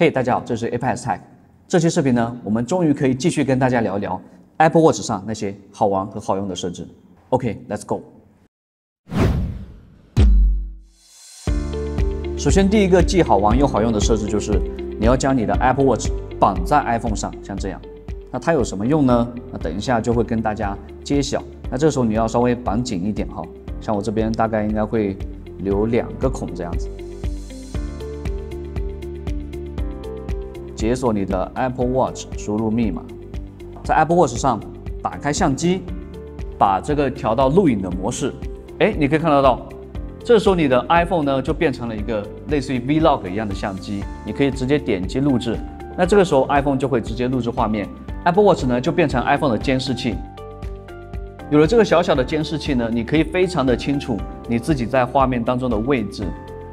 嘿，大家好，这是 Apex Tech。这期视频呢，我们终于可以继续跟大家聊一聊 Apple Watch 上那些好玩和好用的设置。OK，Let's go。首先，第一个既好玩又好用的设置就是你要将你的 Apple Watch 绑在 iPhone 上，像这样。那它有什么用呢？那等一下就会跟大家揭晓。那这时候你要稍微绑紧一点哈，像我这边大概应该会留两个孔这样子。解锁你的 Apple Watch，输入密码，在 Apple Watch 上打开相机，把这个调到录影的模式。哎，你可以看得到，这时候你的 iPhone 呢就变成了一个类似于 Vlog 一样的相机，你可以直接点击录制。那这个时候 iPhone 就会直接录制画面。Apple Watch 呢就变成 iPhone 的监视器，有了这个小小的监视器呢，你可以非常的清楚你自己在画面当中的位置。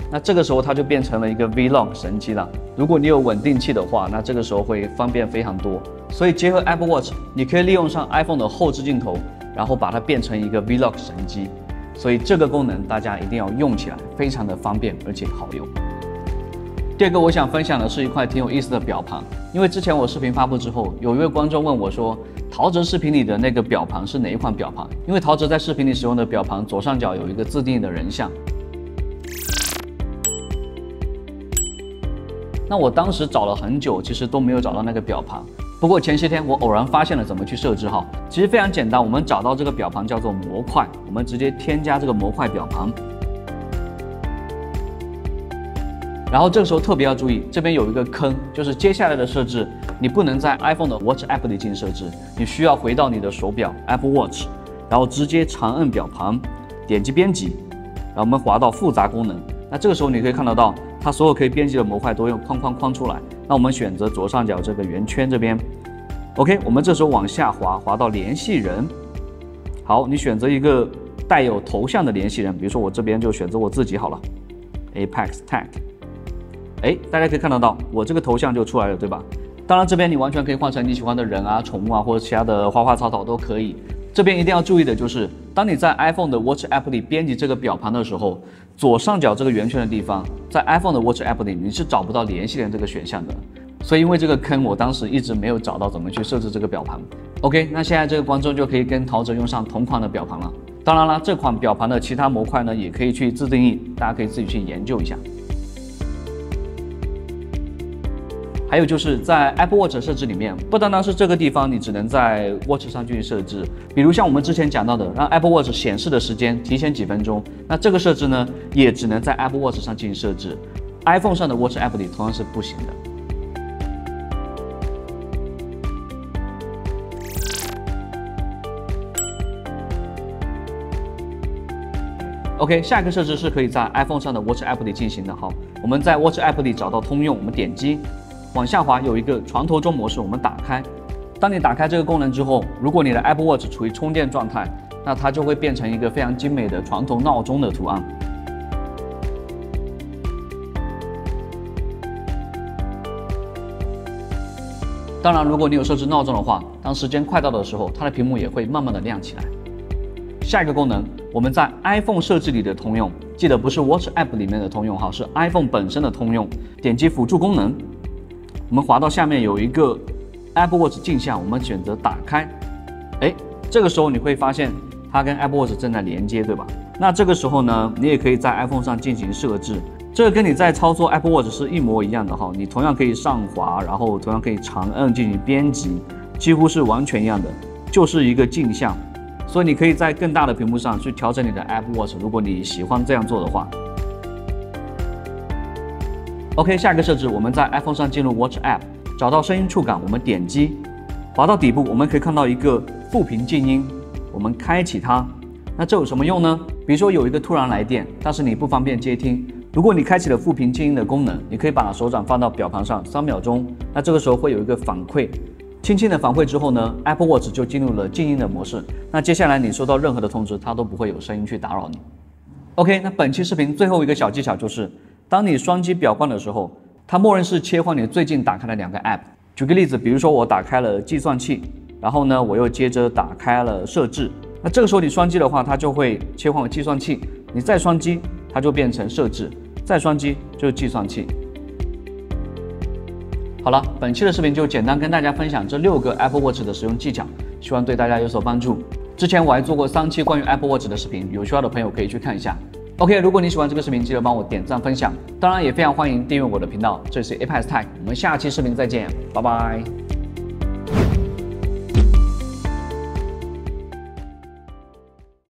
那这个时候它就变成了一个 Vlog 神机了。如果你有稳定器的话，那这个时候会方便非常多。所以结合 Apple Watch，你可以利用上 iPhone 的后置镜头，然后把它变成一个 Vlog 神机。所以这个功能大家一定要用起来，非常的方便而且好用。第二个我想分享的是一块挺有意思的表盘，因为之前我视频发布之后，有一位观众问我说，陶喆视频里的那个表盘是哪一款表盘？因为陶喆在视频里使用的表盘左上角有一个自定义的人像。那我当时找了很久，其实都没有找到那个表盘。不过前些天我偶然发现了怎么去设置哈，其实非常简单，我们找到这个表盘叫做模块，我们直接添加这个模块表盘。然后这个时候特别要注意，这边有一个坑，就是接下来的设置，你不能在 iPhone 的 Watch App 里进行设置，你需要回到你的手表 Apple Watch，然后直接长按表盘，点击编辑，然后我们滑到复杂功能。那这个时候你可以看得到，它所有可以编辑的模块都用框框框出来。那我们选择左上角这个圆圈这边，OK，我们这时候往下滑，滑到联系人。好，你选择一个带有头像的联系人，比如说我这边就选择我自己好了，Apex Tech。哎，大家可以看得到，我这个头像就出来了，对吧？当然，这边你完全可以换成你喜欢的人啊、宠物啊，或者其他的花花草草都可以。这边一定要注意的就是，当你在 iPhone 的 Watch App 里编辑这个表盘的时候，左上角这个圆圈的地方，在 iPhone 的 Watch App 里你是找不到联系人这个选项的。所以因为这个坑，我当时一直没有找到怎么去设置这个表盘。OK，那现在这个观众就可以跟陶喆用上同款的表盘了。当然了，这款表盘的其他模块呢，也可以去自定义，大家可以自己去研究一下。还有就是在 Apple Watch 设置里面，不单单是这个地方，你只能在 Watch 上进行设置。比如像我们之前讲到的，让 Apple Watch 显示的时间提前几分钟，那这个设置呢，也只能在 Apple Watch 上进行设置。iPhone 上的 Watch App 里同样是不行的。OK，下一个设置是可以在 iPhone 上的 Watch App 里进行的。好，我们在 Watch App 里找到通用，我们点击。往下滑有一个床头钟模式，我们打开。当你打开这个功能之后，如果你的 Apple Watch 处于充电状态，那它就会变成一个非常精美的床头闹钟的图案。当然，如果你有设置闹钟的话，当时间快到的时候，它的屏幕也会慢慢的亮起来。下一个功能，我们在 iPhone 设置里的通用，记得不是 Watch App 里面的通用哈，是 iPhone 本身的通用。点击辅助功能。我们滑到下面有一个 Apple Watch 镜像，我们选择打开。哎，这个时候你会发现它跟 Apple Watch 正在连接，对吧？那这个时候呢，你也可以在 iPhone 上进行设置，这个跟你在操作 Apple Watch 是一模一样的哈。你同样可以上滑，然后同样可以长按进行编辑，几乎是完全一样的，就是一个镜像。所以你可以在更大的屏幕上去调整你的 Apple Watch，如果你喜欢这样做的话。OK，下一个设置，我们在 iPhone 上进入 Watch App，找到声音触感，我们点击，滑到底部，我们可以看到一个副屏静音，我们开启它。那这有什么用呢？比如说有一个突然来电，但是你不方便接听，如果你开启了副屏静音的功能，你可以把手掌放到表盘上三秒钟，那这个时候会有一个反馈，轻轻的反馈之后呢，Apple Watch 就进入了静音的模式。那接下来你收到任何的通知，它都不会有声音去打扰你。OK，那本期视频最后一个小技巧就是。当你双击表冠的时候，它默认是切换你最近打开的两个 App。举个例子，比如说我打开了计算器，然后呢，我又接着打开了设置。那这个时候你双击的话，它就会切换为计算器；你再双击，它就变成设置；再双击就是计算器。好了，本期的视频就简单跟大家分享这六个 Apple Watch 的使用技巧，希望对大家有所帮助。之前我还做过三期关于 Apple Watch 的视频，有需要的朋友可以去看一下。OK，如果你喜欢这个视频，记得帮我点赞分享，当然也非常欢迎订阅我的频道。这里是 Apex Tech，我们下期视频再见，拜拜。